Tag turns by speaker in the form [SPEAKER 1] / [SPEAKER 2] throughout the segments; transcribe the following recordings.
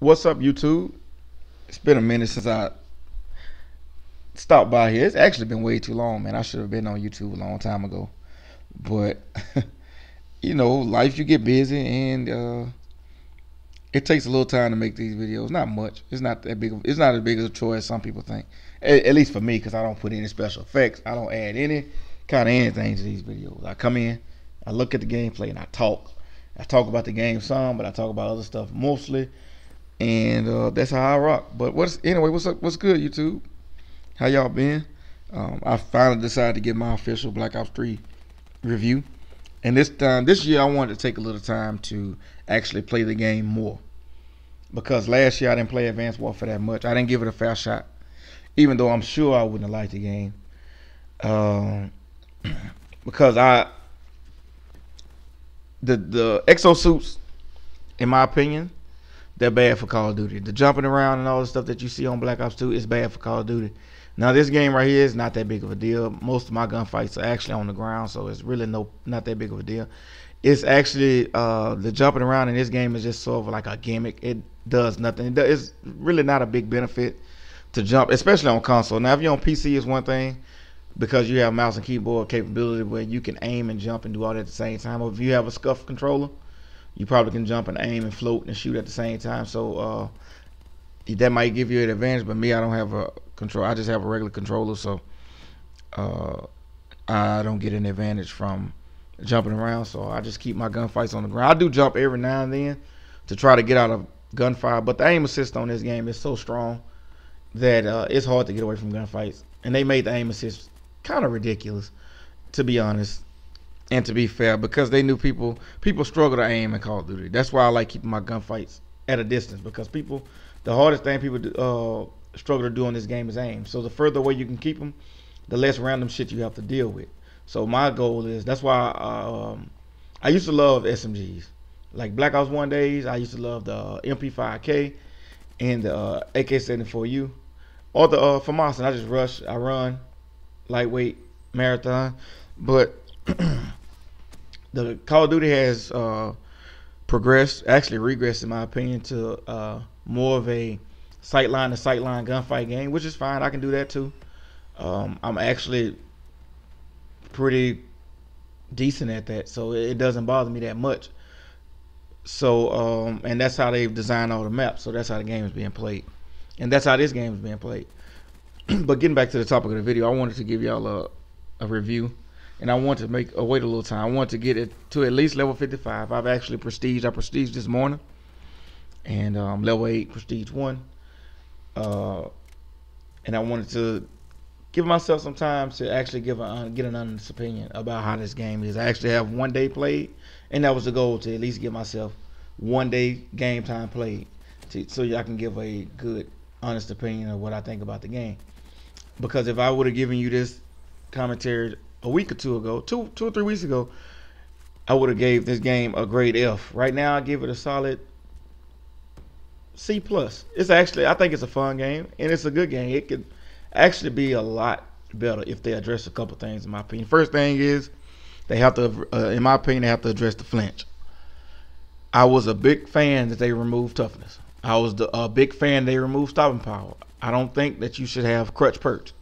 [SPEAKER 1] What's up, YouTube? It's been a minute since I stopped by here. It's actually been way too long, man. I should have been on YouTube a long time ago. But you know, life you get busy and uh it takes a little time to make these videos. Not much. It's not that big. Of, it's not as big of a chore as some people think. At, at least for me, because I don't put any special effects. I don't add any kind of anything to these videos. I come in, I look at the gameplay, and I talk. I talk about the game some, but I talk about other stuff mostly, and uh, that's how I rock. But what's anyway? What's up? What's good, YouTube? How y'all been? Um, I finally decided to get my official Black Ops 3 review, and this time, this year, I wanted to take a little time to actually play the game more because last year I didn't play Advanced Warfare that much. I didn't give it a fair shot, even though I'm sure I wouldn't have liked the game. Um, because I the the exosuits, in my opinion, they're bad for Call of Duty. The jumping around and all the stuff that you see on Black Ops 2 is bad for Call of Duty. Now this game right here is not that big of a deal. Most of my gunfights are actually on the ground, so it's really no not that big of a deal. It's actually uh, the jumping around in this game is just sort of like a gimmick. It does nothing. It's really not a big benefit to jump, especially on console. Now if you're on PC, it's one thing because you have mouse and keyboard capability where you can aim and jump and do all that at the same time. Or if you have a SCUF controller, you probably can jump and aim and float and shoot at the same time. So uh, that might give you an advantage. But me, I don't have a control. I just have a regular controller, so uh, I don't get an advantage from jumping around. So I just keep my gunfights on the ground. I do jump every now and then to try to get out of gunfire, but the aim assist on this game is so strong that uh, it's hard to get away from gunfights. And they made the aim assist kind of ridiculous, to be honest, and to be fair, because they knew people people struggle to aim in Call of Duty. That's why I like keeping my gunfights at a distance because people, the hardest thing people do, uh, struggle to do in this game is aim. So the further away you can keep them, the less random shit you have to deal with. So my goal is that's why um, I used to love SMGs. Like Black Ops One days, I used to love the MP5K and the uh, AK-74U, or the uh, FAMAS, and I just rush, I run, lightweight marathon. But the Call of Duty has uh, progressed, actually regressed in my opinion, to uh, more of a sightline to sightline gunfight game, which is fine. I can do that too. Um, I'm actually pretty decent at that, so it doesn't bother me that much. So, um, and that's how they've designed all the maps. So that's how the game is being played, and that's how this game is being played. but getting back to the topic of the video, I wanted to give y'all a, a review, and I want to make uh, wait a little time. I want to get it to at least level 55. I've actually prestige. I prestige this morning, and um, level eight prestige one. Uh, and I wanted to give myself some time to actually give a get an honest opinion about how this game is. I actually have one day played, and that was the goal to at least give myself one day game time played, to, so y'all can give a good honest opinion of what I think about the game. Because if I would have given you this commentary a week or two ago, two two or three weeks ago, I would have gave this game a grade F. Right now, I give it a solid C plus. It's actually I think it's a fun game and it's a good game. It could actually be a lot better if they address a couple things. In my opinion, first thing is they have to, uh, in my opinion, they have to address the flinch. I was a big fan that they removed toughness. I was the, a big fan they removed stopping power. I don't think that you should have crutch perks.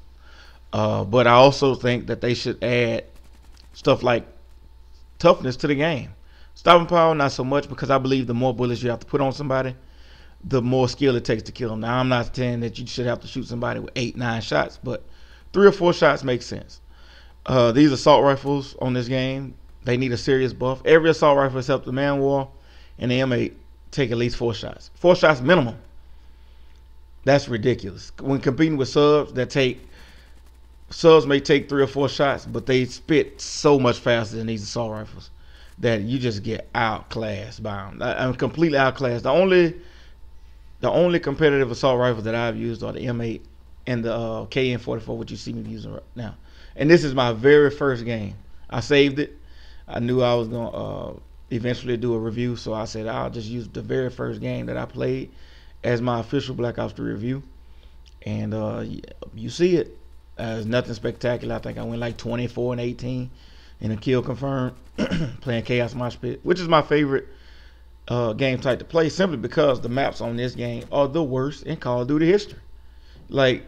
[SPEAKER 1] Uh, but I also think that they should add stuff like toughness to the game. Stopping power, not so much because I believe the more bullets you have to put on somebody, the more skill it takes to kill them. Now, I'm not saying that you should have to shoot somebody with eight, nine shots, but three or four shots makes sense. Uh, these assault rifles on this game, they need a serious buff. Every assault rifle except the man war and the M8 take at least four shots. Four shots minimum. That's ridiculous. When competing with subs that take subs may take three or four shots, but they spit so much faster than these assault rifles that you just get outclassed by them. I'm completely outclassed. The only the only competitive assault rifles that I've used are the M8 and the uh, KN44, which you see me using right now. And this is my very first game. I saved it. I knew I was gonna uh, eventually do a review, so I said I'll just use the very first game that I played as my official Black Ops 3 review. And uh, you see it. Uh, it's nothing spectacular. I think I went like 24 and 18 in a kill confirmed playing Chaos Mosh Pit, which is my favorite uh, game type to play simply because the maps on this game are the worst in Call of Duty history. Like,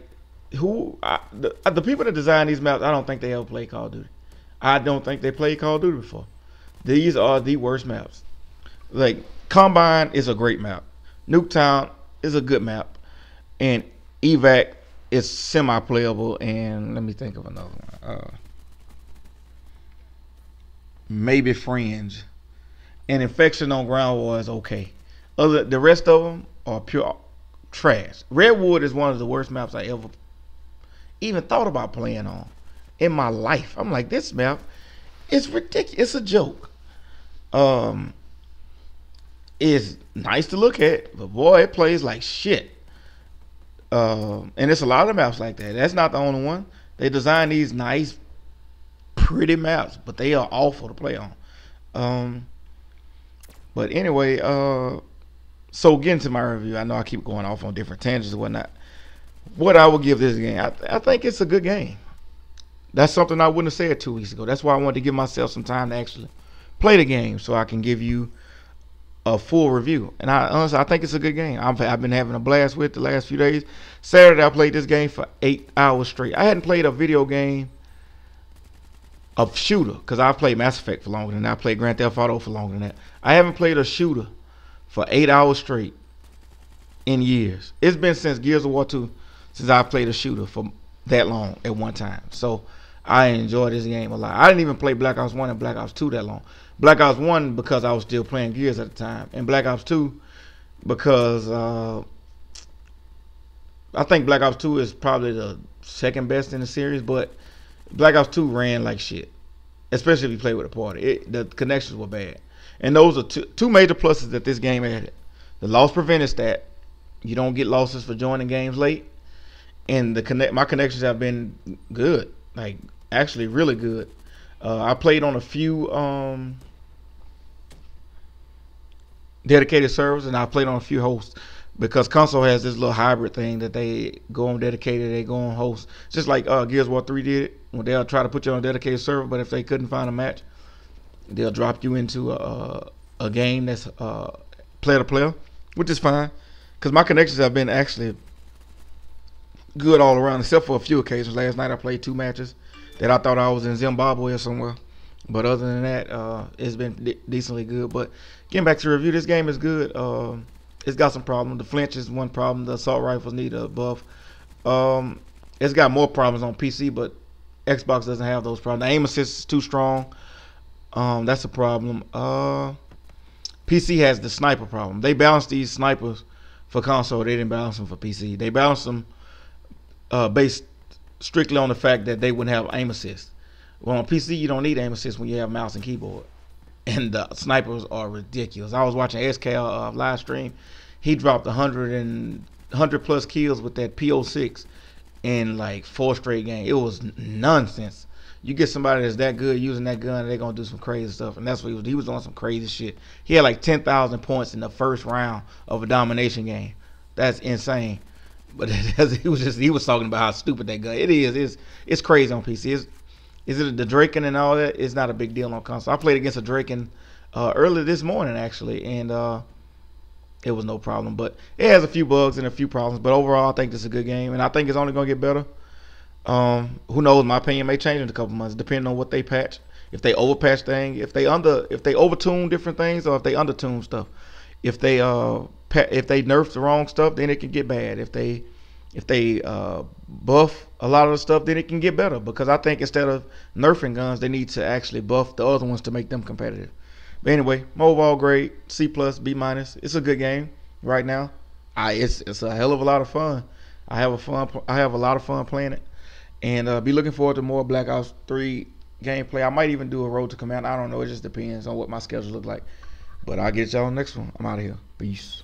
[SPEAKER 1] who I, the, uh, the people that design these maps, I don't think they ever played Call of Duty. I don't think they played Call of Duty before. These are the worst maps. Like Combine is a great map. Nuketown is a good map, and Evac is semi-playable. And let me think of another one. Uh, maybe Fringe, and Infection on Ground War is okay. Other the rest of them are pure trash. Redwood is one of the worst maps I ever even thought about playing on in my life. I'm like, this map is ridiculous. It's a joke. Um, it's nice to look at, but boy, it plays like shit. Um, and it's a lot of maps like that. That's not the only one. They design these nice, pretty maps, but they are awful to play on. Um, but anyway, uh, so getting to my review, I know I keep going off on different tangents and whatnot. What I would give this game, I, I think it's a good game. That's something I wouldn't have said two weeks ago. That's why I wanted to give myself some time to actually play the game so I can give you a full review. And I honestly, I think it's a good game. I've, I've been having a blast with the last few days. Saturday, I played this game for eight hours straight. I hadn't played a video game of shooter because I've played Mass Effect for longer than that. I played Grand Theft Auto for longer than that. I haven't played a shooter for eight hours straight in years. It's been since Gears of War 2 since I played a shooter for that long at one time. So I enjoy this game a lot. I didn't even play Black Ops 1 and Black Ops 2 that long. Black Ops 1 because I was still playing Gears at the time, and Black Ops 2 because uh, I think Black Ops 2 is probably the second best in the series, but Black Ops 2 ran like shit, especially if you play with a party. It, the connections were bad. And those are two, two major pluses that this game added. The loss prevented stat. You don't get losses for joining games late. And the connect my connections have been good. Like actually really good. Uh, I played on a few um, dedicated servers and I played on a few hosts because console has this little hybrid thing that they go on dedicated, they go on host, just like uh, Gears War Three did. When they'll try to put you on a dedicated server, but if they couldn't find a match, they'll drop you into a a game that's uh, player to player, which is fine because my connections have been actually good all around, except for a few occasions. Last night I played two matches that I thought I was in Zimbabwe or somewhere. But other than that, uh, it's been de- decently good. But getting back to review, this game is good. Uh, it's got some problems. The flinch is one problem. The assault rifles need a buff. Um, it's got more problems on PC, but Xbox doesn't have those problems. The aim assist is too strong. Um, that's a problem. Uh, PC has the sniper problem. They balance these snipers for console. They didn't balance them for PC. They balance them uh, based strictly on the fact that they wouldn't have aim assist. Well, on PC, you don't need aim assist when you have mouse and keyboard. And the snipers are ridiculous. I was watching SK uh, live stream. He dropped 100 and 100 plus kills with that P-06 in like four straight games. It was nonsense. You get somebody that's that good using that gun, they're gonna do some crazy stuff, and that's what he was. He was on some crazy shit. He had like 10,000 points in the first round of a domination game. That's insane. But he was just he was talking about how stupid that gun. It is. It's it's crazy on PC. It's, is it the Drakon and all that? It's not a big deal on console. I played against a Drakon uh, early this morning actually, and uh, it was no problem. But it has a few bugs and a few problems. But overall, I think this is a good game, and I think it's only gonna get better. Um, who knows? My opinion may change in a couple months, depending on what they patch. If they overpatch things, if they under, if they overtune different things, or if they undertune stuff. If they uh if they nerf the wrong stuff, then it can get bad. If they if they uh, buff a lot of the stuff, then it can get better. Because I think instead of nerfing guns, they need to actually buff the other ones to make them competitive. But anyway, mobile grade C plus B minus. It's a good game right now. I it's it's a hell of a lot of fun. I have a fun I have a lot of fun playing it, and uh, be looking forward to more Black Ops Three gameplay. I might even do a road to command. I don't know. It just depends on what my schedule looks like. But I'll get y'all next one. I'm out of here. Peace.